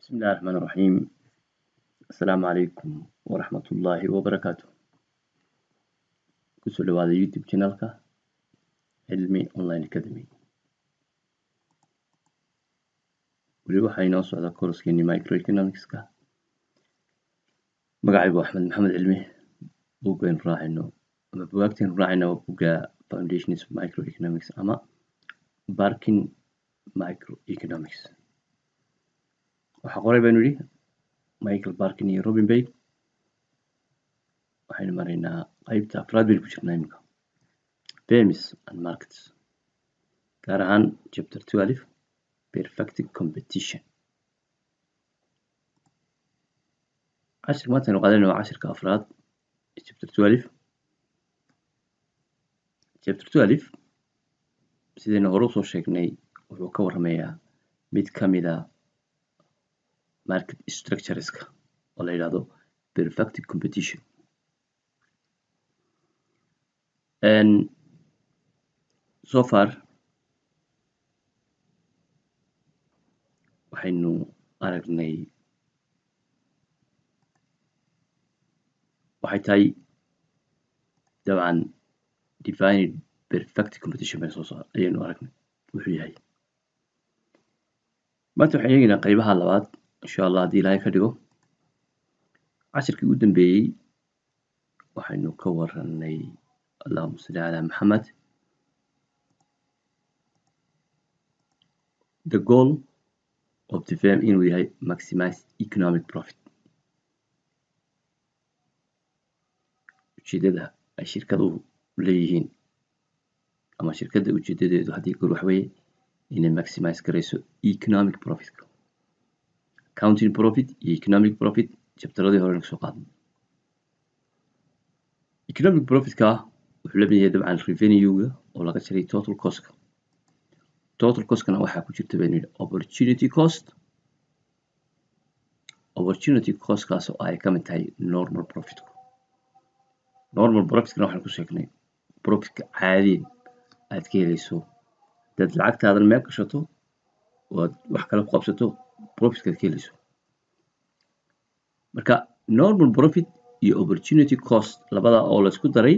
بسم الله الرحمن الرحيم السلام عليكم ورحمة الله وبركاته kusoo dhawaada youtube channelka cilmi online academy weli waxaa inoo socda koorskeeni microeconomicska magacaygu axmed maxamed cilmi buggaynu raacayno ama bugaagtaynu raacayna waa bugga foundations of microeconomics ama barking microeconomics Barkin iyo robin bay waxaynu maraynaa qaybta afraad baynu ku jirnaa iminka bemis and markets ahaan chapter twelve perfective competition qaadanayna waa cashirka afraad ee chapter twelve chapter twelve sidaynu hore usoo sheegnay wuxuu ka warramayaa mid ka mida market structureska oo la yidhahdo perfective competition and so far waxaynu aragnay waxay tahay dabcan defined perfective competition baynu soo saar ayaynu aragnay wuxuu yahay maanta waxaan eegaynaa qaybaha labaad إن شاء الله دي لايك هديو عشر كي قدن بيي وحينو كور أني اللهم صل على محمد. The goal of the firm in we maximize economic profit. وشيدة ده الشركة دو ليهين أما الشركة دو هذه ده هديك روح وي إنه maximize كريسو economic profit كرو counting profit iyo economic profit jabtaradii hore kasoo qaadnay economic profitka wuxuu la mid yahay dabcan revenue-ga oo laga jaray total costka total costkana waxaa ku jirta baynu yidhi opportunity cost opportunity costkaas oo ay ka mid tahay normal profitku normal profitkana waxaan ku sheegnay profitka caadiya aad ka helayso haddaad lacagtaadan meel gashato oo aad wax kale ku qabsato profitkaad ka marka normal profit iyo opportunity cost labada oo la isku daray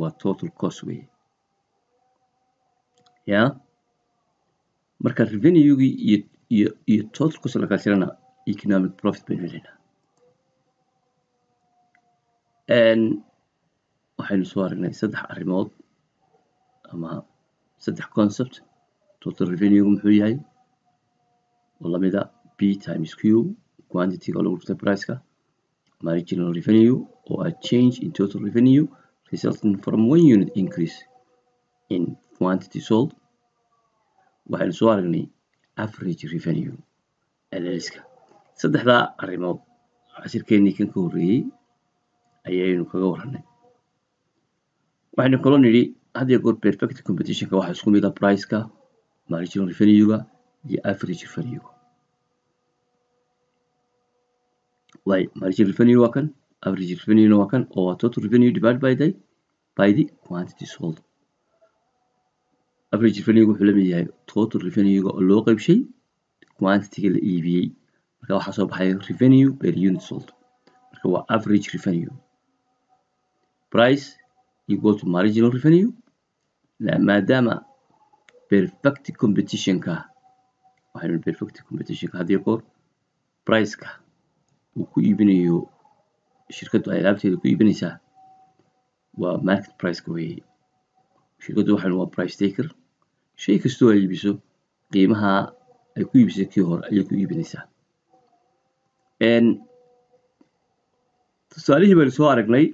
waa total cost weye ya? Marka revenue-gii iyo total cost la economic profit baynu helaynaa waxaynu soo aragnay saddex arrimood ama saddex concept. Total revenue-gu muxuu yahay oo lamida b times q quantity-ga lagu dhigtay price-ka. Marginal revenue or a change in total revenue resulting from one unit increase in quantity sold waxaynu soo aragnay average revenue LLS-ka saddexdaa arrimood cashirkeennii kan ka horreeyey ayaynu kaga warranay. Waxaynu kaloo nidhi had iyo goor perfect competitionka waxaa isku mid ah price-ka marginal revenue-ga average revenue-ga way marginal revenue waa kan average revenue waa kan oo total revenue divided by the by the quantity sold average revenue wuxuu la mid yahay total revenue-ga oo loo qaybshay quantity-ga la iibiyey marka waxaa soo baxay revenue per unit sold marka waa average revenue price equal to marginal revenue maadaama perfect competitionka waxaynu perfect competitionka had iyo goor price-ka uu ku iibinayo shirkaddu ay alaabteeda ku iibinaysaa waa market price-ka weeye shirkaddu waxaan waa price taker shay kastoo ay iibiso qiimaha ay ku iibisay kii hore ayay ku iibinaysaa tusaalihii baynu soo aragnay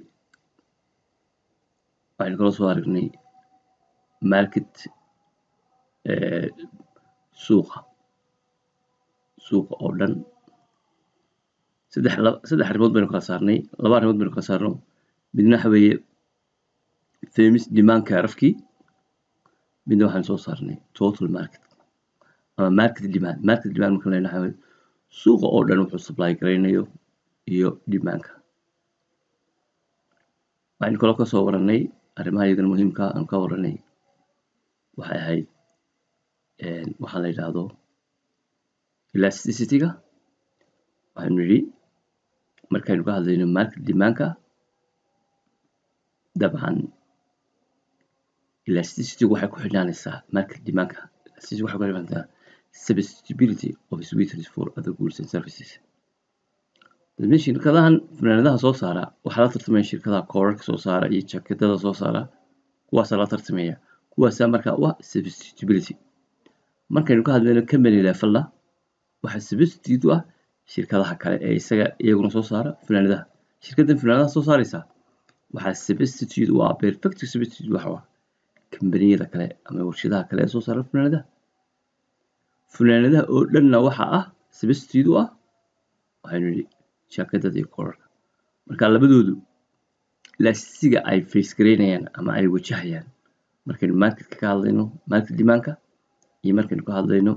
waxaynu kaloo soo aragnay market suuqa suuqa oo dhan saddex arrimood baynu kala saarnay laba arrimood baynu kala saarno midna waxa weeye themis demand carafkii midna waxaan soo saarnay total market ama market demand market demand marka lena waxa suuqa oo dhan wuxuu supply garaynayo iyo demandka waxaynu kaloo kasoo warranay arrimaha iyagana muhiimka aan ka warranay waxay ahayd waxaa la yidhaahdo elasticity-ga waxaynu nidhi markaynu ka hadlayno market demandka dabcan elasticity-gu waxay ku xidhnaanaysaa market demandka elasticity waxay ku xidhnaanaysaa substitutability of sweeteners for other goods and services. Shirkadahan fanaanadaha soo saara waxaa la tartamaya shirkadaha koorarka soo saara iyo jaketada soo saara. Kuwaasaa la tartamaya kuwaasaa markaa u ah markaynu ka hadlayno company levelna waxaa u ah shirkadaha kale ee isaga iyaguna soo saara fanaanadaha shirkaddan fanaanadaha soo saaraysa waxaa substitute u ah perfect substitute waxa ah kambaniyada kale ama warshadaha kale ee soo saara fanaanadaha fanaanadaha oo dhanna waxa ah substitute u ah waxaynu nidhi jaakadada iyo koorarka. Marka labadoodu lastiga ay face garaynayaan ama ay wajahayaan markaynu marketka ka hadlayno market demandka iyo markaynu ka hadlayno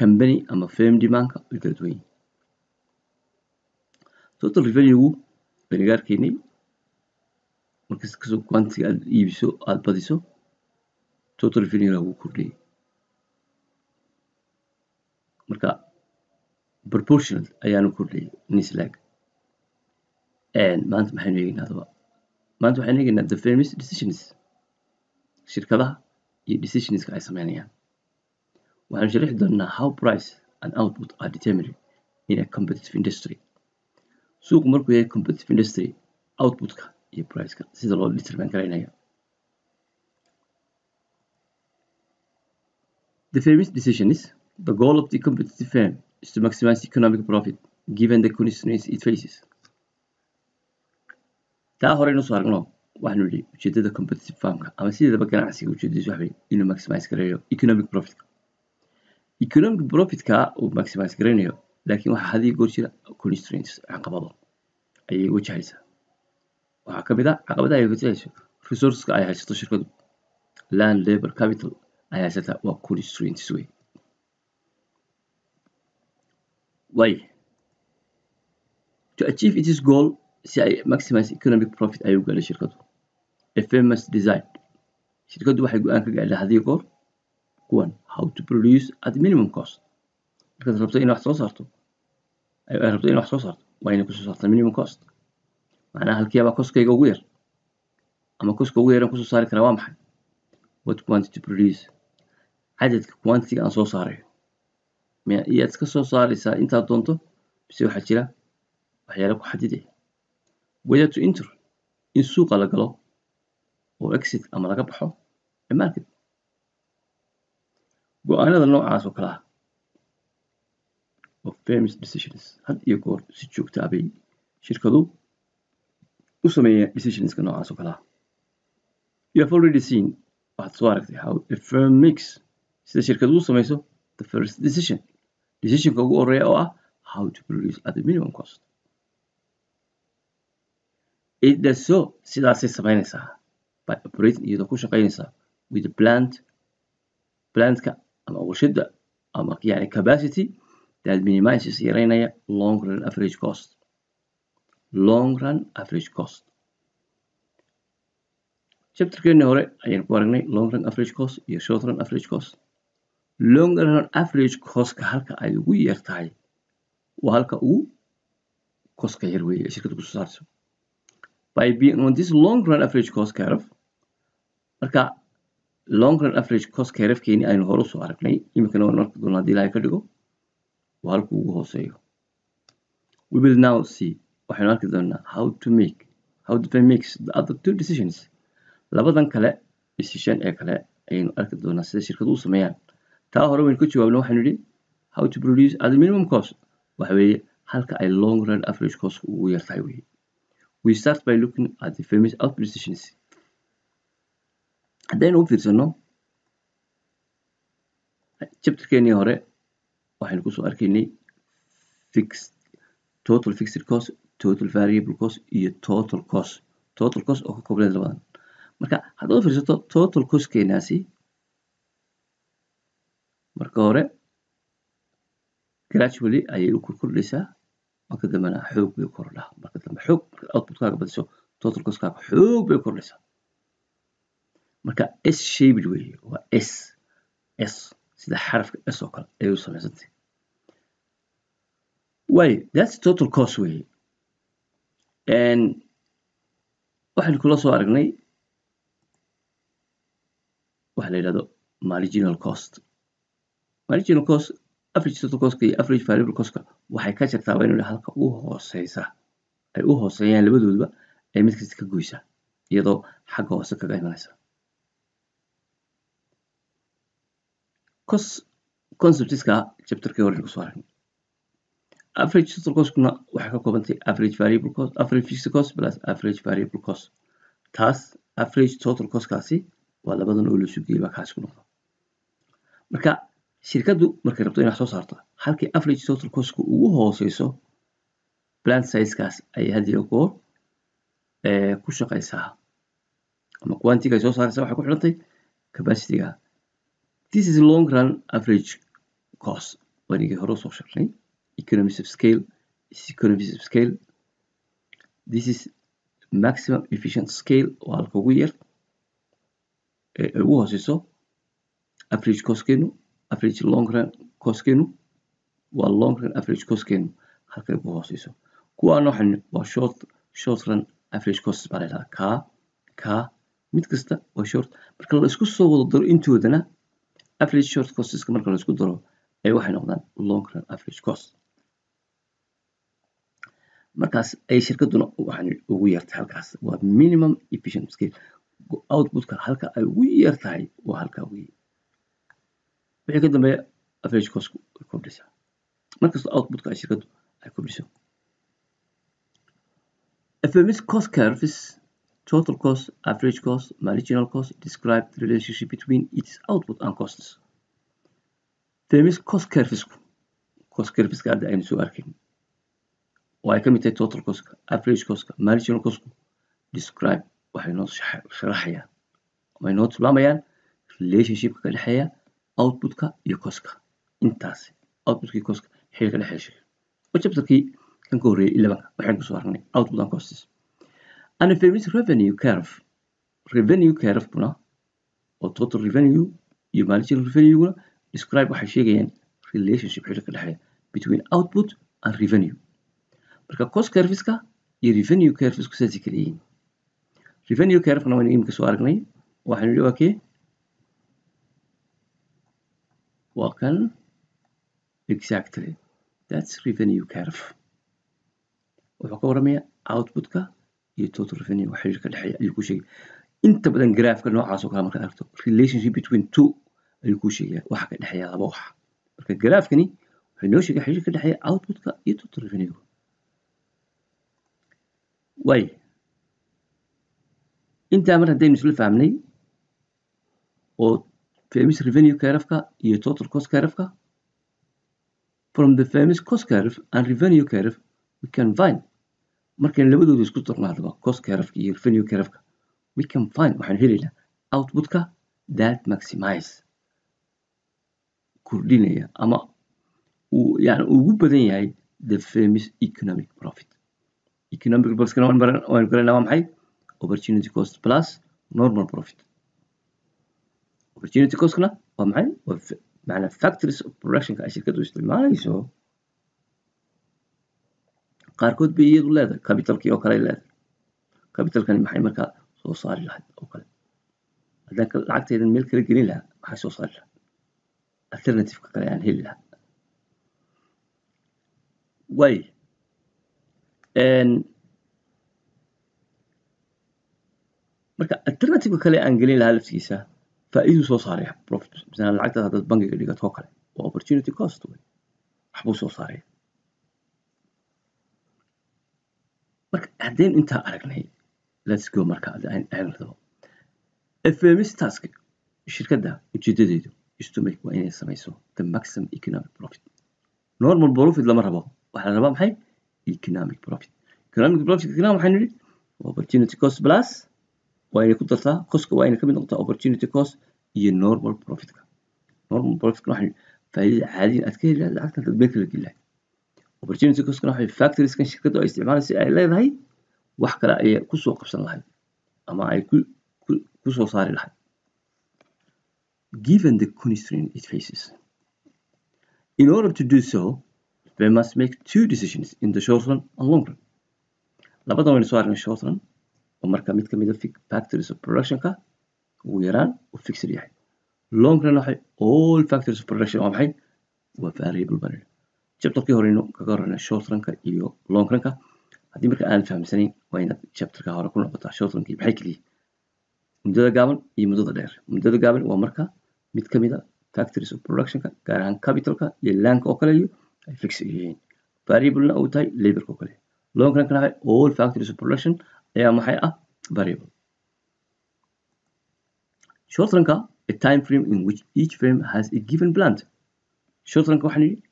company ama firm demandka way kala duwan yihiin total revenue-gu markas ka soo quantity aad iibiso aada badiso total revenue-ga wuu kordhayay marka proportional ayaanu kordhayay nislag maanta maxaynu eegaynaa adaba maanta waxaynu eegaynaa the famous decisions shirkadaha iyo decisionska ay sameynayaan waxaanu sharixi doonaa how price and output are determined in a competitive industry. suuqu markuu yahay competitive industry outputka iyo priceka sida loo determine garaynayo the famous decisions the goal of the competitive firm is to maximize economic profit given the constraints it faces. Taa horeynu soo aragno waxaanu nidhi ujeedada competitive firmka ama sideedaba ganacsiga ujeedadiisu waxa inuu maximize gareeyo economic profitka economic profitka uu maximize garaynayo laakiin waxaa haddii goor jira constraints caqabado ayay wajahaysaa waxaa ka mid ah caqabadaha ay wajahayso resourceska ay haysato shirkadu. Land labor capital ay haysataa waa constraints wey way to achieve its goal si ay maximize economic profit ay u gaadho shirkadu. A famous design. Shirkadu waxay go'aan ka gaadhaa haddii goor kuwan how to produce at minimum cost wax soo saarto ay rabto in wax soo saarto waa inay kusoo saartaa minimum cost macnaha halkiiaba koskayga ugu yar ama koska ugu yaran kusoo saari karaa waa maxay what quantity produce cadadka quantity aan soo saarayo iyaad iska soo saaraysaa intaad doonto bise waxaa jira waxyaala ku xadidaya whether to enter in suuqa la galo oo exit ama laga baxo a market go'aanada noocaas oo kale ah of famous decisions. Had iyo goor si joogta abay shirkadu u sameeyeen decisionska noocaas oo kale ah. You already seen waxaad soo aragtay how a firm makes sida shirkadu u samayso the first decision. Decisionka ugu horreeya oo ah how to produce at the minimum cost. It does so sidaasay samaynaysaa by operating iyadoo ku shaqaynaysaa with the plant plantka ama warshada ama yani capacity that minimizes yareynaya long run average cost. Long run average cost. Chapterkeeni hore ayaan ku aragnay long run average cost iyo short run average cost. Long run average costka halka ay ugu yar tahay waa halka ugu koska yar weeye ee shirkadda ku soo saarto by being on this long run average cost curve marka long run average cost curvekeeni aynu hore u soo aragnay. Iminkana waan arki doonaa haddii ilaahay ka dhigo waa halka ugu hooseeyo. We will now see. Waxaynu arki doonaa how to make how firm makes the other two decisions. Labadan kale decision ee kale ayaynu arki doonaa sida shirkadu u sameeyaan. Taa hore waynu ka jawaabna waxaynu idhi how to produce at minimum cost? Waxa weeye halka ay long run average cost ugu yartahay weeye. We start by looking at the famous output haddaynu u fiirsano? Chapterkeenii hore waxaynu ku soo arkaynay total fixed cost total variable cost iyo total cost. Total cost oo ka koobneed labadan marka haddaad u fiirsato total costkeenaasi marka hore gradually ayay u kordhaysaa marka dambena xoog bay u kordhaa marka dambe xoog marka outputkaaga badiso total costkaaga xoog bay u kordhaysaa marka s shaped weeye waa s s sida xarafka s oo kale ayay u samaysantay that's total cost way waxaynu kula soo aragnay waxa la yidhahdo marginal cost. Marginal cost average total costka iyo average variable costka waxay ka jirtaa waa inuu halka u hooseysa ay u hooseeyaan labadoodaba ay mid kasta ka goysaa iyadoo xagga hoose kaga imanaysa conceptiska chapterkii hore ku soo aragnay average total costkuna waxay ka koobantay average variable cost average fixed cost plus average variable cost. Taas average total costkaasi waa labadan oo lasu geeyay baa kaas ku noqda. Marka shirkaddu markay rabto inay wax soo saarto halkii average total costku ugu hooseyso plant sizekaas ayay had iyo goor ku shaqaysaa ama quantiga ay soo saaraysa waxay ku xidhantay capacityga this is long run average cost wanigii hore usoo sheegnay economies of scale. Is economies of scale. This is maximum efficient scale waa halka ugu yar ee ugu hooseyso average costkeenu average long run cost costkeenu waa long run average cost costkeenu halkay ugu hooseyso kuwaana waxaan waa short short run average costs baa la eh? yidhahdaa kaa kaa mid kasta eh? waa short. Marka la isku soo wada daro intoodana average short costeska marka la isku daro ay waxay noqdaan long run average cost. markaas ay shirkaduna waxaan ugu yartay halkaas waa minimum efficient scale. outputka halka ay ugu yar tahay waa halka yar wixii ka dambeeya average cost ay kordhisaa markasta outputka ay shirkaddu ay kordhiso FMS cost curves total cost average cost marginal cost describe the relationship between its output and costs FMS cost curves cost curves hadda aynu soo arkayn oo ay ka total costka average costka marginal costku describe waxay noo sharaxayaan waxay noo tilmaamayaan relationshipka ka dhexeeya outputka iyo costka intaas outputka iyo costka xiriir ka dhexeeya shirka oo chapterkii kan ka horreeyay elevenka waxaynu kusoo aragnay output and costs and famous revenue curve revenue curve-kuna oo total revenue iyo marginal revenue-guna describe waxay sheegayaan relationship xiriir ka dhexeeya between output and revenue marka cost curveska iyo revenue curvesku saasay kala yihiin revenue curve-na waynu imika soo aragnay waxaynu nihi waa kee waa kan exactly that's revenue curve wuxuu ka warramaya outputka iyo total revenue wax xiriir ka dhexeeya ayuu ku sheegay inta badan graafka noocaas oo relationship between two ayuu ku sheegaya waxa ka dhexeeya laba wax marka graafkani wuxuu noo sheegay xiriir ka dhexeeya outputka iyo total revenue way intaa famous revenue curve-ka iyo total curve-ka from the famous cost curve and revenue curve we can find markaynu labadooda isku haddaba cost curve-ka iyo revenue curve-ka we can find waxaanu helaynaa outputka that maximize. Kordhinaya ama yani ugu badan yahay the famous economic profit. Economic profit waynu garanaa waa maxay? Opportunity cost plus normal profit. Opportunity costkana waa maxay? Waa macnaa of productionka ay shirkaddu isticmaalayso qaarkood bay iyadu leedahay capitalkii oo kale leedahay. Capitalkani maxay markaa soo saari lahayd oo kale? Haddaan lacagteedan meel kala gelin lahaa maxay soo saari lahayd? Alternativeka kale aan heli lahaa. Way. Marka alternativeka kale aan gelin lahaa laftigiisa faa'iiduu soo saaraya profit misala lacagtaas haddaad bangiga dhigato oo kale waa opportunity cost wey waxbuu soo saaraya haddaynu intaa aragnay let's go marka aynu rabo fms task shirkadda ujeedadeedu is to make waa inay samayso the maximum economic profit normal profit rabo waxaa la rabaa maxay economic profit economic profit kana waxaynu nidhi opportunity cost plus dartaa coska waa inay ka mid noqotaa opportunity cost iyo normal profitka normal faa'iidada caadiyan aad ka heli lahayd lacagtan dad meel kala geli lahayd opportunity costkana waxay factorieskan shirkaddu ay isticmaalaysa ay leedahay wax kale ayay kusoo qabsan lahayd ama ay ku ku soo saari lahayd given the constraint it faces in order to do so they must make two decisions in the short run and long run labadan waynu soo aragnay short run oo marka mid kamid a factories of productionka ugu yaraan uu fixed yahay long run waxay all factories of production waa maxay waa variable baan chapterkii horeynu kaga horreynay short runka iyo long runka haddii marka aan fahamsanayn waa inaad chapterka hore ku noqotaa short runki maxay keliya muddada gaaban iyo muddada dheer muddada gaaban waa marka mid kamid a factories of productionka gaar ahaan capitalka iyo landka oo kale iyo ay fix yihiin variablena uu tahay laborka oo kale long runkana waxay all factories of production ayaa maxay ah variable short runka a time frame in which each frame has a given plant short runka waxaan yidhi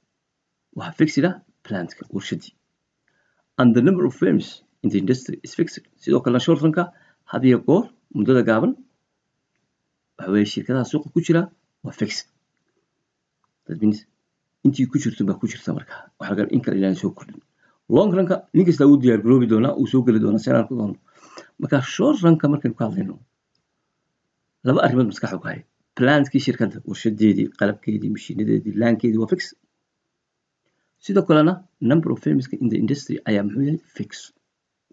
waxaa fixida plantka warshadii and the number of frames in the industry is fixed short runka had iyo goor muddada gaaban waxa weeye shirkadaha suuqa ku jira waa fixed that means intii ku jirto baa ku jirta markaa waxa laga in kale ilaahay soo kordhin long runka nin kasta uu diyaar garoobi doonaa uu soo geli doonaa seenaan ku doono marka short runka markaynu ka hadlayno laba arrimood maskaxda ku haya plantkii shirkadda warshadeedii qalabkeedii mashiinadeedii laankeedii waa fix sidoo kalena number of frameska in the industry ayaa muxuu yahay fix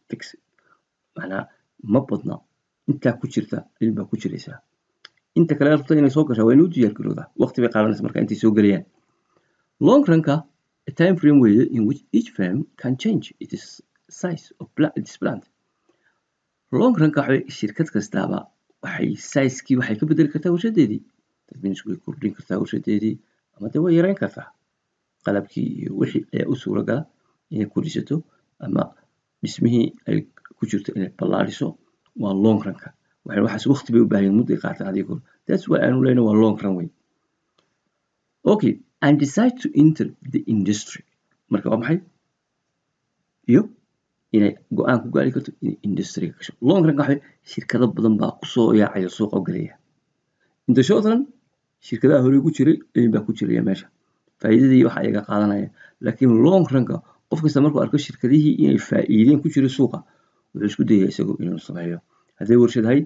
fix. Macnaa ma badna intaa ku jirta ilin baa ku jiraysaa. Inta kale rabta inay soo gashaa waa inuu diyaar waqti bay qaadanaysa marka intay soo gelayaan long runka a time frame weeye in which each frame can change its size of its plant long runka waxa shirkad kastaaba waxay sizekii waxay ka bedeli kartaa warshadeedii means way kordhin kartaa warshadeedii ama dee way yareyn kartaa qalabkii iyo wixii ayaa u suuragala inay kordhisato ama dhismihii ay ku jirto inay ballaadhiso waa long waxay waxaas waqti bay u baahan mudday qaataan haddii that's why aanu leenahay waa long run okay and decide to enter the industry. Marka waa maxay? Iyo inay go'aan ku gaari karto inay industryga gasho. Long run waxay shirkado badan baa ku soo yaacaya suuqa galaya in the short shirkadaha hore ku jiray ayin baa ku jiraya meesha faa'iidadii waxa ayaga qaadanaya laakiin long runka qof kasta markuu arko shirkadihii inay faa'iideen ku jira suuqa wuxuu isku dayaya isagu inuu sameeyo hadday warshad ahayd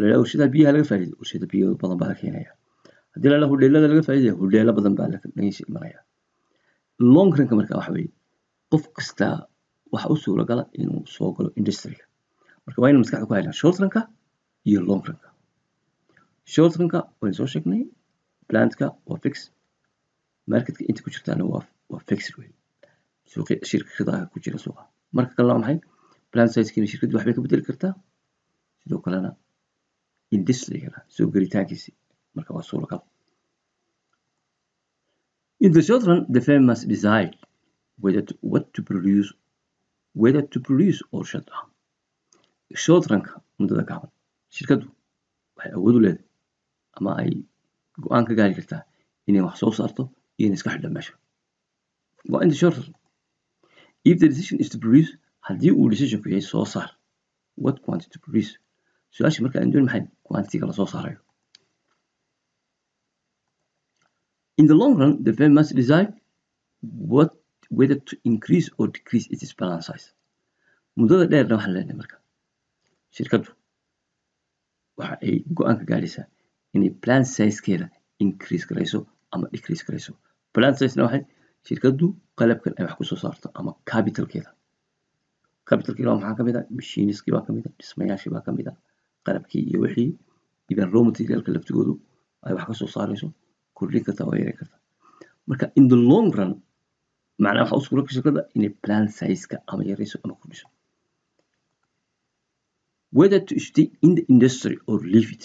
la warshadaha biyaha laga faa'iiday warshada biyo badan baa la keenaya haddii lala hudheelada laga faa'iidaya hudheelo badan baa laga imanaya long runka marka waxa weeye qof kasta waxa u suuragala inuu soo galo industryga marka waa inuu maskaxda ku haynaa short runka iyo long runka short runka waynu soo sheegnay plantka waa fix marketka inta ku jirtaana waa fixed wey shirkadaha ku jira suuqa. Marka kalena waa maxay plant sizekiina shirkaddu waxbay ka bedeli kartaa. Sidoo kalena industrygana soo gelitaankiisi marka waa suuragal in the short the firm must whether to, what to produce whether to produce or shut down. Short muddada gaaban shirkaddu waxay awood u leedahay ama ay go'aan ka gaari kartaa inay wax soo saarto iska xidha meesha waa in short if the decision is to produce haddii uu decisionku yahay soo saar what quantity to produce su-aasha marka aan doon maxay quantity-ga la soo saarayo in the long run the firm must decide what whether to increase or decrease its balance size muddada dheerna waxaan leenahay marka shirkaddu waxa ay go-aan ka gaadhaysaa inay plan sizekeeda increase garayso ama decrease garayso plan sizena waxay shirkaddu qalabkan ay wax kusoo saarto ama capitalkeeda capitalkeeda maxaa kamid ah machiniskii baa kamid ah dhismayaashii baa kamid ah qalabkii iyo wixii even raw materialka laftigoodu ay wax kasoo saarayso kordhin kartaa waa yareyn kartaa marka in the long run macnaa waxa u suuraka shirkadda inay plan sizeka ama yarayso ama kordhiso whether to stay in the industry or leave it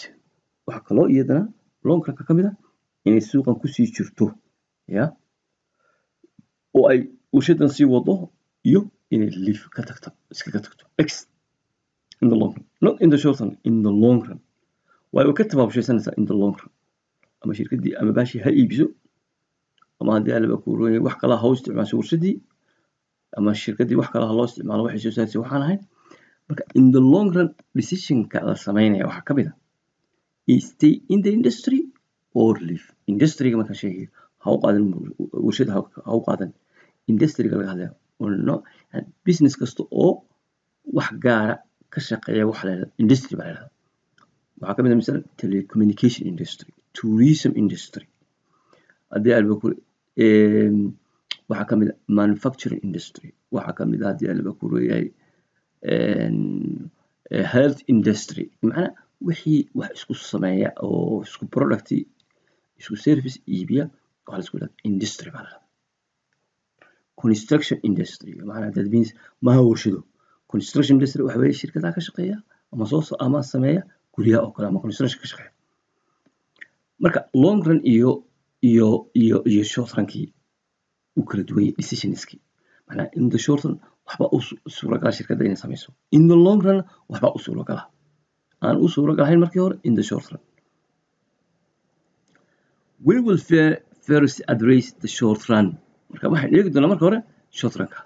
waxaa kaloo iyadana runka ka mid ah inay suuqan kusii jirto ay warshadan sii wado iyo inay leave ka tagto iskaga tagto x in the long run not in the short run in the long run waayo way ka tabaabshaysanaysaa in the long run ama shirkaddii ama baashii ha iibiso ama haddii alaba kuurooyay wax kala ha u isticmaasho warshadii ama shirkaddii wax kala ha loo isticmaalo soo saartay waxaan ahayn marka in the long run decisionka la sameynaya waxaa ka ah stay in the industry or leave industryga markaan sheegayo ha u qaadan warshada ha u qaadan industryga laga hadlaya no business kasta oo wax gaara ka shaqeeya waxa la yidhahda industry baa la yidhahda waxaa ka mid ah masalan telecommunication industry tourism industry haddii alba ku waxaa ka mid a manufacturing industry waxaa ka mid a haddii alaba ku leeyahay health industry macnaa wixii wax isku sameeya oo isku product isku service iibiya waxaa la isku dhaha industry baa la construction industry. macnaa that maha warshado construction industry waxa weeye shirkadaha ka shaqeeya ama soo ama sameeya guryaha oo kale ama construction ka shaqeeya marka long run iyo iyo iyo iyo short runkii u kala duwan yahay decisionskii macnaa in the short run waxba u suuragala shirkadda inay sameyso in the long run waxba u suuragala aan u suuragalahayn markii hore in the short run first address the short run marka waxaan eegi doonaa marka hore short runka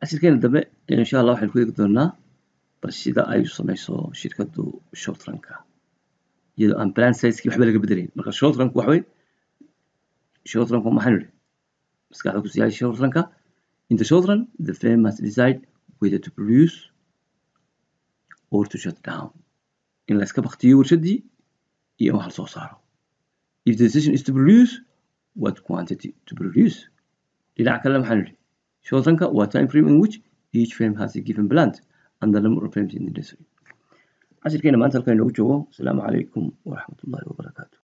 casirkeena dambe insha allah waxaan ku eegi doonaa bal sida ay u sameyso shirkaddu short runka iyadoo aan plan sizekii waxba laga bedelayn marka short runku waxa weye short runku maxaan idhi maskaxda ku siyaay short runka in the short run the firm must decide whether to produce or to shut down in la iska baktiyo warshaddii iyo in soo saaro if the decision is to produce what quantity to produce إلى كلام هنري show ذنك what time frame in which each frame has a given plant and the number of frames in the nursery عشان كده ما أنت القينا السلام عليكم ورحمة الله وبركاته